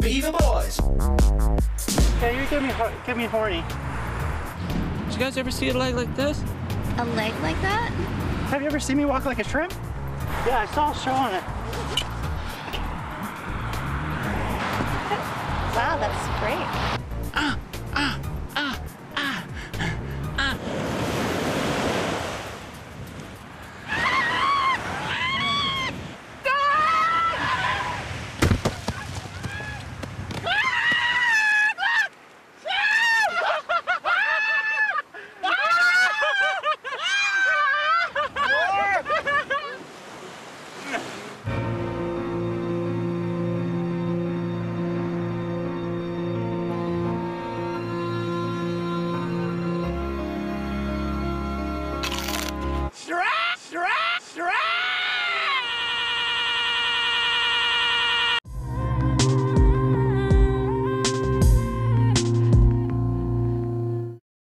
Beaver Boys. Can you give me give me horny. Did you guys ever see a leg like this? A leg like that? Have you ever seen me walk like a shrimp? Yeah, I saw a show on it. Wow, that's great.